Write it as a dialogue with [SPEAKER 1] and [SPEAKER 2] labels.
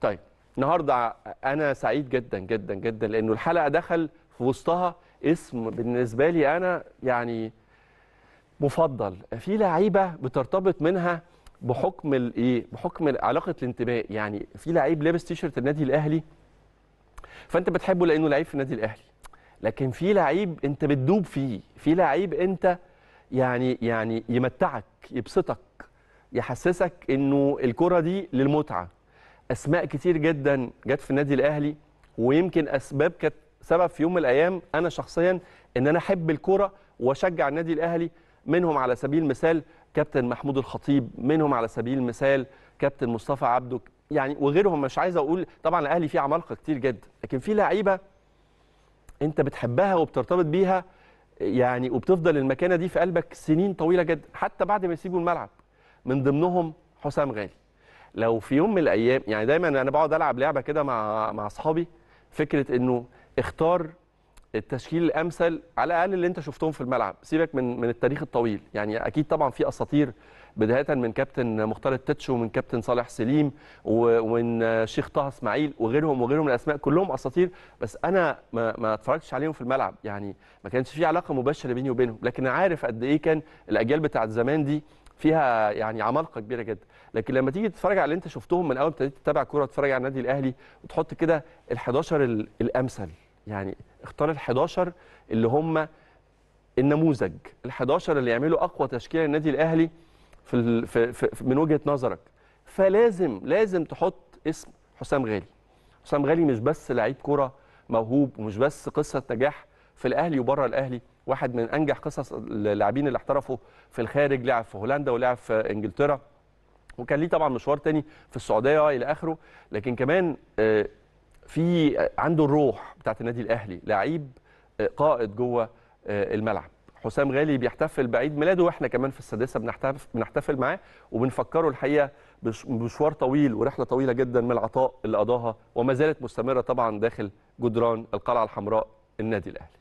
[SPEAKER 1] طيب النهارده أنا سعيد جدا جدا جدا لأنه الحلقة دخل في وسطها اسم بالنسبة لي أنا يعني مفضل. في لعيبة بترتبط منها بحكم الايه بحكم علاقة الانتماء. يعني في لعيب لابس تيشرت النادي الأهلي فأنت بتحبه لأنه لعيب في النادي الأهلي. لكن في لعيب أنت بتدوب فيه في لعيب أنت يعني يعني يمتعك يبسطك يحسسك إنه الكرة دي للمتعة. أسماء كتير جدا جت في النادي الأهلي ويمكن أسباب كانت سبب في يوم من الأيام أنا شخصيا إن أنا أحب الكورة وأشجع النادي الأهلي منهم على سبيل المثال كابتن محمود الخطيب منهم على سبيل المثال كابتن مصطفى عبده يعني وغيرهم مش عايز أقول طبعا الأهلي فيه عمالقة كتير جدا لكن في لعيبة أنت بتحبها وبترتبط بيها يعني وبتفضل المكانة دي في قلبك سنين طويلة جدا حتى بعد ما يسيبوا الملعب من ضمنهم حسام غالي. لو في يوم من الأيام يعني دايما أنا بقعد ألعب لعبة كده مع مع أصحابي فكرة إنه اختار التشكيل الأمثل على الأقل اللي أنت شفتهم في الملعب. سيبك من من التاريخ الطويل. يعني أكيد طبعا في أساطير بداية من كابتن مختار التتش ومن كابتن صالح سليم ومن الشيخ طه إسماعيل وغيرهم وغيرهم من الأسماء. كلهم أساطير بس أنا ما, ما اتفرجتش عليهم في الملعب. يعني ما كانش في علاقة مباشرة بيني وبينهم. لكن عارف قد إيه كان الأجيال بتاعت زمان دي فيها يعني عمالقة كبيرة جدا. لكن لما تيجي تتفرج على اللي انت شفتهم من اول ابتديت تتابع كورة تتفرج على النادي الأهلي وتحط كده ال11 الأمثل. يعني اختار ال11 اللي هم النموذج ال11 اللي يعملوا أقوى تشكيلة للنادي الأهلي في, في, في من وجهة نظرك. فلازم لازم تحط اسم حسام غالي. حسام غالي مش بس لعيب كورة موهوب ومش بس قصة نجاح في الأهلي وبره الأهلي واحد من أنجح قصص اللاعبين اللي احترفوا في الخارج لعب في هولندا ولعب في إنجلترا. وكان ليه طبعا مشوار تاني في السعودية إلى آخره. لكن كمان في عنده الروح بتاعت النادي الأهلي لعيب قائد جوه الملعب. حسام غالي بيحتفل بعيد ميلاده وإحنا كمان في السادسة بنحتفل بنحتفل معاه وبنفكره الحقيقة بمشوار طويل ورحلة طويلة جدا من العطاء اللي قضاها وما زالت مستمرة طبعا داخل جدران القلعة الحمراء النادي الأهلي.